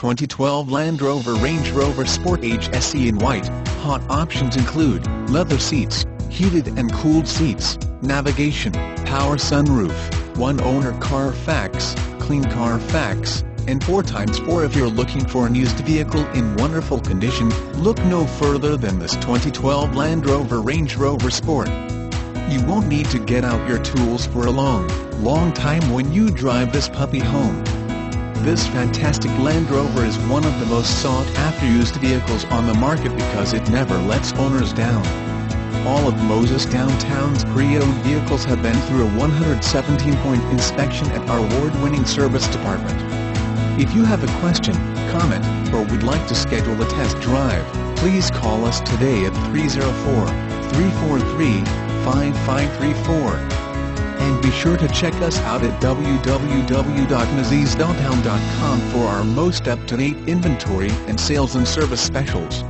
2012 Land Rover Range Rover Sport HSE in white. Hot options include leather seats, heated and cooled seats, navigation, power sunroof, one owner Carfax, clean Carfax, and 4x4 if you're looking for an used vehicle in wonderful condition, look no further than this 2012 Land Rover Range Rover Sport. You won't need to get out your tools for a long, long time when you drive this puppy home. This fantastic Land Rover is one of the most sought-after used vehicles on the market because it never lets owners down. All of Moses Downtown's pre-owned vehicles have been through a 117-point inspection at our award-winning service department. If you have a question, comment, or would like to schedule a test drive, please call us today at 304-343-5534. Sure to check us out at www.mosesdowntown.com for our most up-to-date inventory and sales and service specials.